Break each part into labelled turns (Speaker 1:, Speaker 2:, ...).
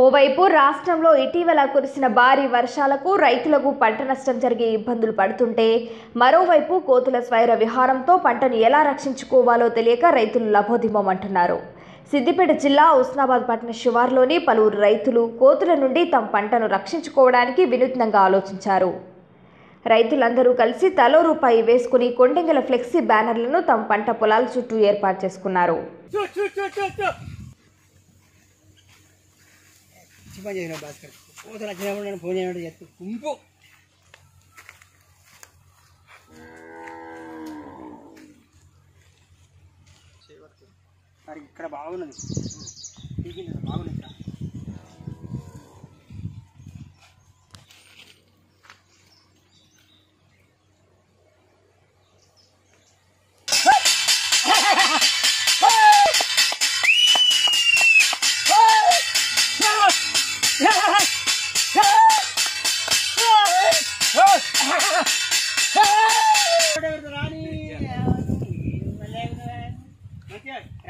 Speaker 1: ఓవైపు రాష్ట్రంలో ఇటీవల కురిసిన భారీ వర్షాలకు రైతులకు పంట నష్టం జరిగే ఇబ్బందులు పడుతుంటే మరోవైపు కోతుల స్వైర విహారంతో పంటను ఎలా రక్షించుకోవాలో తెలియక రైతులు లభోదిమమంటున్నారు సిద్దిపేట జిల్లా ఉస్నాబాద్ పట్టణ శివార్లోని పలువురు రైతులు కోతుల నుండి తమ పంటను రక్షించుకోవడానికి వినూత్నంగా ఆలోచించారు. రైతులందరూ కలిసి తలో రూపాయి వేసుకుని కొండెంగల ఫ్లెక్సీ బ్యానర్లను తమ పంట పొలాల చుట్టూ ఏర్పాటు చేసుకున్నారు.
Speaker 2: మంచి పని చేసిన భాస్కర్. కోతలు వచ్చినప్పుడు నేను ఫోన్ చేయడం చేస్తూ కుంపు. ఇక్కడ బాగున్నది. బాగున్నది.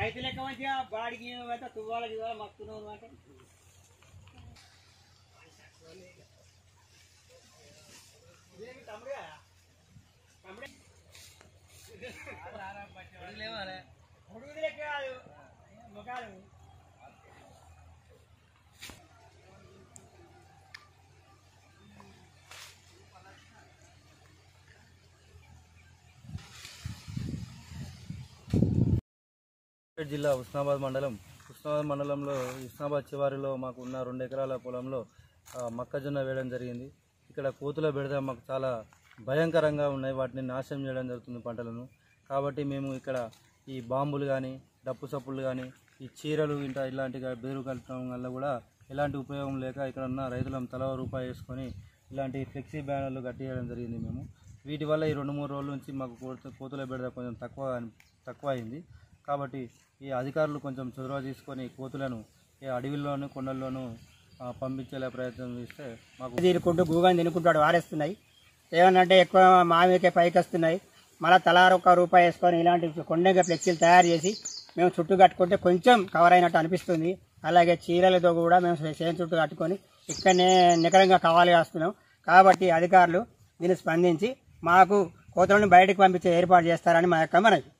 Speaker 2: ఇక్కడ. మంచిగా బాడికి తువ్వాల గివ్వాల మస్తున్నావు అంటే
Speaker 3: సిద్దిపేట జిల్లా ఉస్నాబాద్ మండలం. ఉస్నాబాద్ మండలంలో ఉస్నాబాద్ చివరిలో మాకు ఉన్న రెండు ఎకరాల పొలంలో మొక్కజొన్న వేయడం జరిగింది. ఇక్కడ కోతుల బెడద మాకు చాలా భయంకరంగా ఉన్నాయి. వాటిని నాశనం చేయడం జరుగుతుంది పంటలను. కాబట్టి మేము ఇక్కడ ఈ బాంబులు కానీ డప్పు సప్పులు కానీ ఈ చీరలు ఇంట ఇలాంటి బేరు కలపడం వల్ల కూడా ఎలాంటి ఉపయోగం లేక ఇక్కడ ఉన్న రైతులం తల రూపాయి వేసుకొని ఇలాంటి ఫ్లెక్సీ బ్యానర్లు కట్టేయడం జరిగింది మేము. వీటి వల్ల ఈ రెండు మూడు రోజుల నుంచి మాకు కోతుల బెడద కొంచెం తక్కువ తక్కువ అయింది. కాబట్టి ఈ అధికారులు కొంచెం చొరవ తీసుకొని కోతులను ఈ అడవిలోను కొండల్లోనూ పంపించేలా ప్రయత్నం చేస్తే మాకు
Speaker 2: తినుకుంటూ గూగాని తినుకుంటాడు వారేస్తున్నాయి ఏమన్నంటే ఎక్కువ మామిడికే పైకి వస్తున్నాయి. మళ్ళీ తలారు ఒక రూపాయి వేసుకొని ఇలాంటి కొండగా ఫ్లెక్సీలు తయారు చేసి మేము చుట్టూ కట్టుకుంటే కొంచెం కవర్ అయినట్టు అనిపిస్తుంది. అలాగే చీరలతో కూడా మేము చేను చుట్టూ కట్టుకొని ఇక్కడనే నికరంగా కావాలి వస్తున్నాం కాబట్టి అధికారులు దీన్ని స్పందించి మాకు కోతలను బయటకు పంపించే ఏర్పాటు చేస్తారని మా యొక్క మనకి